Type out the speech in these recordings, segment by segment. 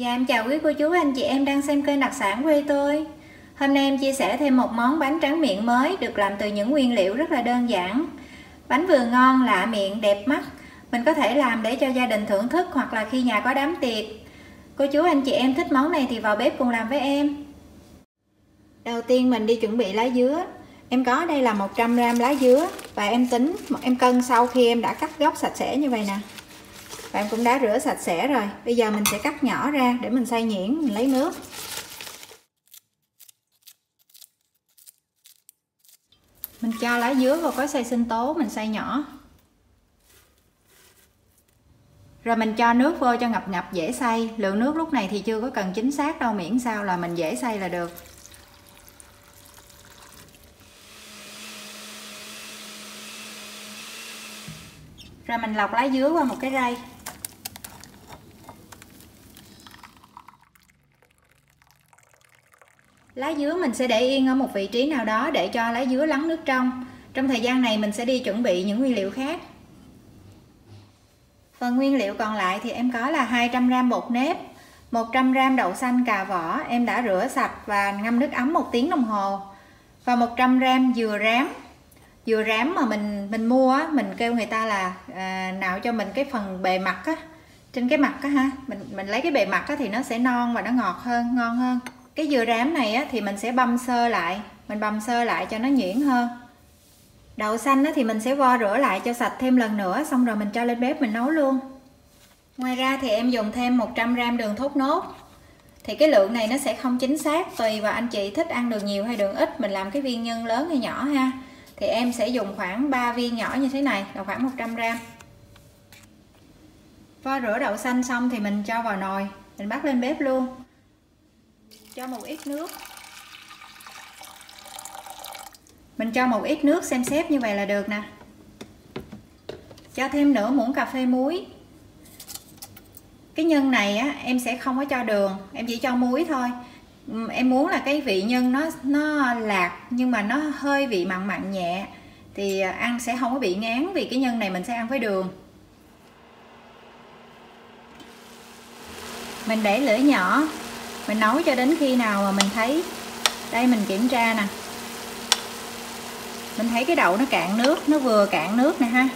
Dạ em chào quý cô chú anh chị em đang xem kênh đặc sản quê tôi. Hôm nay em chia sẻ thêm một món bánh tráng miệng mới được làm từ những nguyên liệu rất là đơn giản. Bánh vừa ngon, lạ miệng, đẹp mắt. Mình có thể làm để cho gia đình thưởng thức hoặc là khi nhà có đám tiệc. Cô chú anh chị em thích món này thì vào bếp cùng làm với em. Đầu tiên mình đi chuẩn bị lá dứa. Em có đây là 100g lá dứa Và em tính, em cân sau khi em đã cắt gốc sạch sẽ như vậy nè và em cũng đã rửa sạch sẽ rồi. Bây giờ mình sẽ cắt nhỏ ra để mình xay nhuyễn, mình lấy nước. Mình cho lá dứa vào có xay sinh tố, mình xay nhỏ. Rồi mình cho nước vô cho ngập ngập, dễ xay. Lượng nước lúc này thì chưa có cần chính xác đâu, miễn sao là mình dễ xay là được. Rồi mình lọc lá dứa qua một cái rây lá dứa mình sẽ để yên ở một vị trí nào đó để cho lá dứa lắng nước trong. Trong thời gian này mình sẽ đi chuẩn bị những nguyên liệu khác. Phần nguyên liệu còn lại thì em có là 200g bột nếp 100g đậu xanh cà vỏ em đã rửa sạch và ngâm nước ấm một tiếng đồng hồ. Và 100g dừa rám dừa rám mà mình mình mua á mình kêu người ta là à, nạo cho mình cái phần bề mặt á. Trên cái mặt á ha mình mình lấy cái bề mặt á thì nó sẽ non và nó ngọt hơn ngon hơn cái dừa rám này á, thì mình sẽ băm sơ lại. Mình băm sơ lại cho nó nhuyễn hơn. Đậu xanh á, thì mình sẽ vo rửa lại cho sạch thêm lần nữa xong rồi mình cho lên bếp mình nấu luôn. Ngoài ra thì em dùng thêm 100g đường thốt nốt. Thì cái lượng này nó sẽ không chính xác tùy vào anh chị thích ăn đường nhiều hay đường ít mình làm cái viên nhân lớn hay nhỏ ha. Thì em sẽ dùng khoảng 3 viên nhỏ như thế này là khoảng 100g vo rửa đậu xanh xong thì mình cho vào nồi mình bắt lên bếp luôn cho một ít nước. Mình cho một ít nước xem xếp như vậy là được nè. Cho thêm nửa muỗng cà phê muối. Cái nhân này á, em sẽ không có cho đường, em chỉ cho muối thôi. Em muốn là cái vị nhân nó nó lạc nhưng mà nó hơi vị mặn mặn nhẹ thì à, ăn sẽ không có bị ngán vì cái nhân này mình sẽ ăn với đường. Mình để lửa nhỏ mình nấu cho đến khi nào mà mình thấy đây mình kiểm tra nè. Mình thấy cái đậu nó cạn nước nó vừa cạn nước nè ha.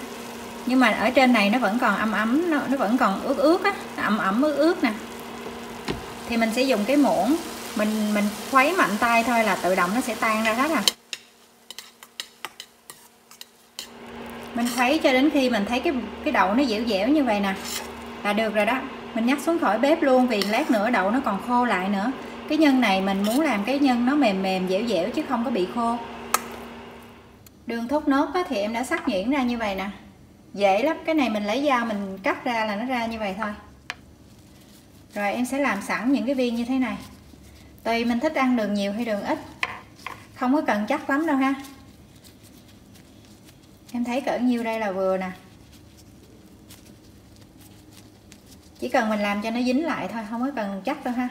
Nhưng mà ở trên này nó vẫn còn ấm ấm nó, nó vẫn còn ướt ướt á ẩm ẩm ướt ướt nè. Thì mình sẽ dùng cái muỗng mình mình khuấy mạnh tay thôi là tự động nó sẽ tan ra hết à. Mình khuấy cho đến khi mình thấy cái cái đậu nó dẻo dẻo như vậy nè là được rồi đó mình nhắc xuống khỏi bếp luôn, vì lát nữa đậu nó còn khô lại nữa. Cái nhân này mình muốn làm cái nhân nó mềm mềm, dẻo dẻo chứ không có bị khô. Đường thốt nốt thì em đã sắc nhuyễn ra như vậy nè. Dễ lắm, cái này mình lấy dao mình cắt ra là nó ra như vậy thôi. Rồi em sẽ làm sẵn những cái viên như thế này. Tùy mình thích ăn đường nhiều hay đường ít. Không có cần chắc lắm đâu ha. Em thấy cỡ nhiêu đây là vừa nè. Chỉ cần mình làm cho nó dính lại thôi, không có cần chắc đâu ha.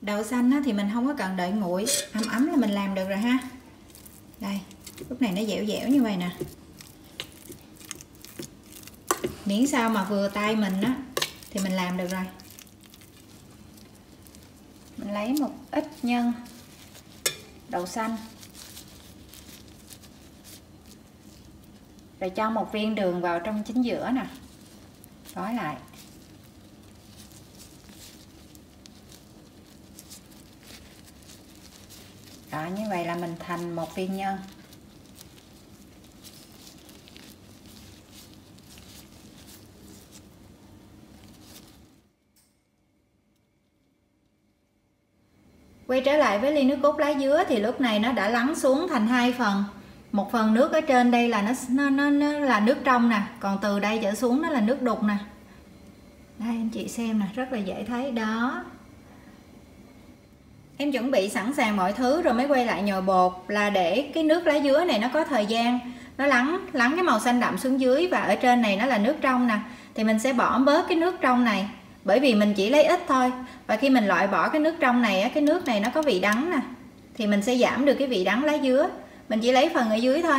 Đậu xanh thì mình không có cần đợi nguội, ấm ấm là mình làm được rồi ha. Đây, lúc này nó dẻo dẻo như vậy nè. Miễn sao mà vừa tay mình á thì mình làm được rồi mình lấy một ít nhân, đậu xanh. Rồi cho một viên đường vào trong chính giữa nè. Gói lại. Đó, như vậy là mình thành một viên nhân. Quay trở lại với ly nước cốt lá dứa thì lúc này nó đã lắng xuống thành hai phần. Một phần nước ở trên đây là nó nó nó, nó là nước trong nè còn từ đây trở xuống nó là nước đục nè. Đây anh chị xem nè rất là dễ thấy. Đó. Em chuẩn bị sẵn sàng mọi thứ rồi mới quay lại nhồi bột là để cái nước lá dứa này nó có thời gian. Nó lắng lắng cái màu xanh đậm xuống dưới và ở trên này nó là nước trong nè. Thì mình sẽ bỏ bớt cái nước trong này bởi vì mình chỉ lấy ít thôi. Và khi mình loại bỏ cái nước trong này cái nước này nó có vị đắng nè, thì mình sẽ giảm được cái vị đắng lá dứa. Mình chỉ lấy phần ở dưới thôi.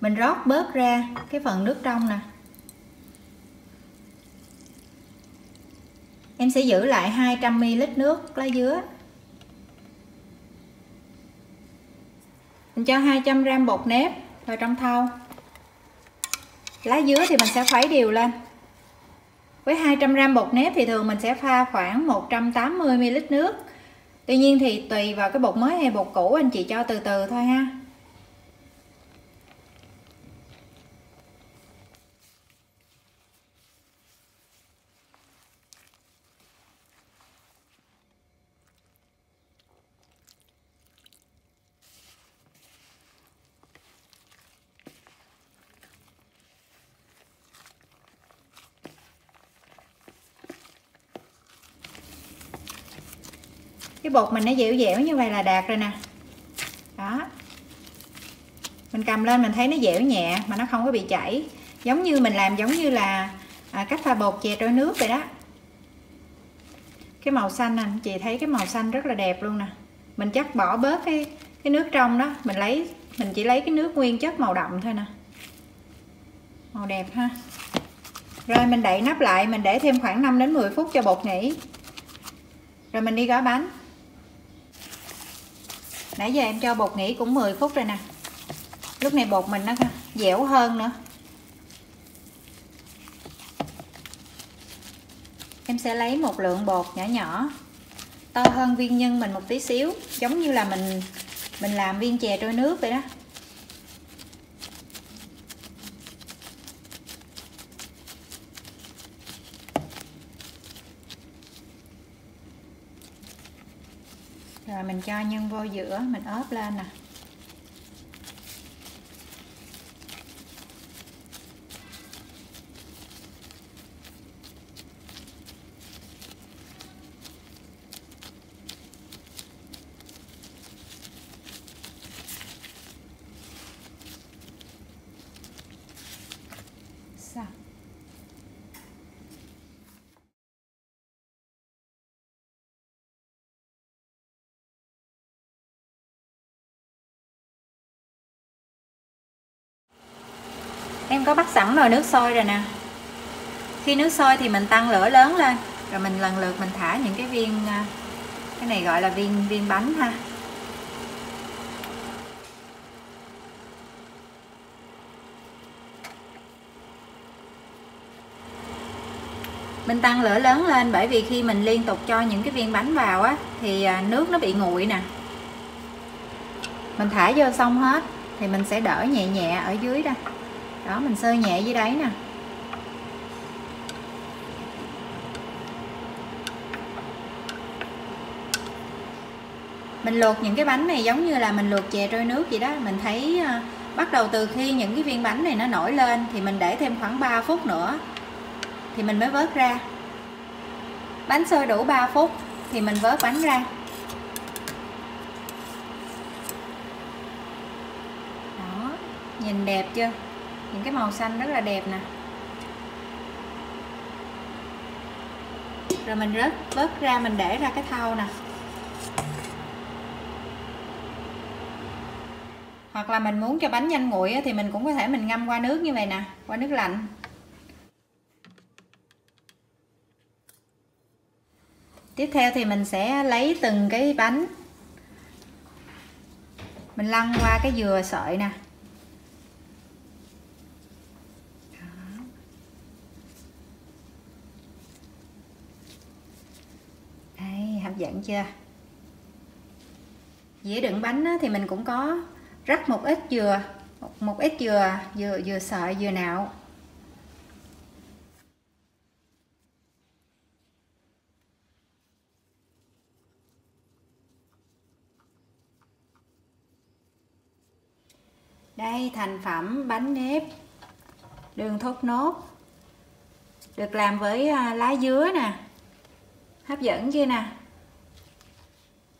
Mình rót bớt ra cái phần nước trong nè. Em sẽ giữ lại 200ml nước lá dứa. Mình cho 200g bột nếp vào trong thau. Lá dứa thì mình sẽ khuấy đều lên với 200g bột nếp thì thường mình sẽ pha khoảng 180ml nước. Tuy nhiên thì tùy vào cái bột mới hay bột cũ, anh chị cho từ từ thôi ha. Cái bột mình nó dẻo dẻo như vậy là đạt rồi nè. Đó. Mình cầm lên mình thấy nó dẻo nhẹ mà nó không có bị chảy. Giống như mình làm giống như là à, cách pha bột chè trôi nước vậy đó. Cái màu xanh nè chị thấy cái màu xanh rất là đẹp luôn nè. Mình chắc bỏ bớt cái cái nước trong đó mình lấy mình chỉ lấy cái nước nguyên chất màu đậm thôi nè. Màu đẹp ha. Rồi mình đậy nắp lại mình để thêm khoảng 5 đến 10 phút cho bột nghỉ. Rồi mình đi gói bánh nãy giờ em cho bột nghỉ cũng 10 phút rồi nè. Lúc này bột mình nó dẻo hơn nữa. Em sẽ lấy một lượng bột nhỏ nhỏ, to hơn viên nhân mình một tí xíu, giống như là mình mình làm viên chè trôi nước vậy đó. Rồi mình cho nhân vô giữa mình ốp lên nè sao em có bắt sẵn nồi nước sôi rồi nè. Khi nước sôi thì mình tăng lửa lớn lên, rồi mình lần lượt mình thả những cái viên à, cái này gọi là viên viên bánh ha. Mình tăng lửa lớn lên bởi vì khi mình liên tục cho những cái viên bánh vào á, thì à, nước nó bị nguội nè. Mình thả vô xong hết thì mình sẽ đỡ nhẹ nhẹ ở dưới đây đó, mình sơ nhẹ dưới đáy nè. Mình luộc những cái bánh này giống như là mình luộc chè trôi nước vậy đó. Mình thấy ờ, bắt đầu từ khi những cái viên bánh này nó nổi lên thì mình để thêm khoảng 3 phút nữa thì mình mới vớt ra. Bánh sôi đủ 3 phút thì mình vớt bánh ra. Đó, nhìn đẹp chưa? Những cái màu xanh rất là đẹp nè. Rồi mình rớt vớt ra, mình để ra cái thau nè. Hoặc là mình muốn cho bánh nhanh nguội thì mình cũng có thể mình ngâm qua nước như vậy nè, qua nước lạnh. Tiếp theo thì mình sẽ lấy từng cái bánh. Mình lăn qua cái dừa sợi nè. Đây chưa? Dĩa đựng bánh thì mình cũng có rắc một ít dừa một, một ít dừa dừa dừa sợi dừa nạo. Đây thành phẩm bánh nếp đường thốt nốt được làm với à, lá dứa nè hấp dẫn chưa nè?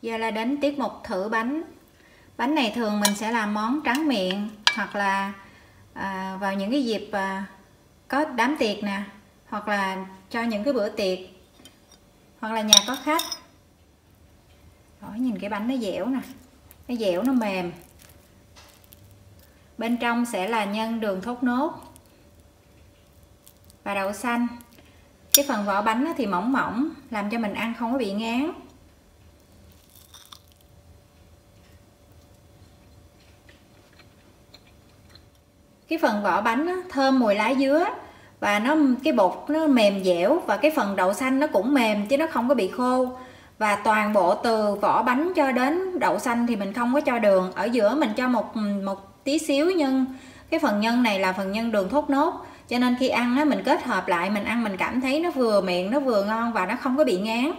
Giờ là đến tiết mục thử bánh. Bánh này thường mình sẽ làm món trắng miệng hoặc là à, vào những cái dịp à, có đám tiệc nè hoặc là cho những cái bữa tiệc hoặc là nhà có khách. Đó, nhìn cái bánh nó dẻo nè nó dẻo nó mềm. Bên trong sẽ là nhân đường thốt nốt và đậu xanh. Cái phần vỏ bánh thì mỏng mỏng làm cho mình ăn không có bị ngán. Cái phần vỏ bánh nó thơm mùi lá dứa và nó cái bột nó mềm dẻo và cái phần đậu xanh nó cũng mềm chứ nó không có bị khô. Và toàn bộ từ vỏ bánh cho đến đậu xanh thì mình không có cho đường. Ở giữa mình cho một một tí xíu nhân cái phần nhân này là phần nhân đường thốt nốt. Cho nên khi ăn á, mình kết hợp lại mình ăn mình cảm thấy nó vừa miệng nó vừa ngon và nó không có bị ngán.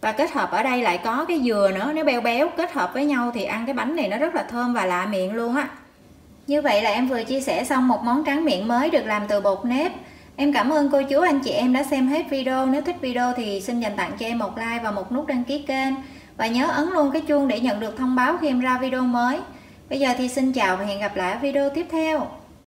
Và kết hợp ở đây lại có cái dừa nữa nó béo béo kết hợp với nhau thì ăn cái bánh này nó rất là thơm và lạ miệng luôn á như vậy là em vừa chia sẻ xong một món tráng miệng mới được làm từ bột nếp Em cảm ơn cô chú, anh chị em đã xem hết video. Nếu thích video thì xin dành tặng cho em một like và một nút đăng ký kênh. Và nhớ ấn luôn cái chuông để nhận được thông báo khi em ra video mới. Bây giờ thì xin chào và hẹn gặp lại ở video tiếp theo.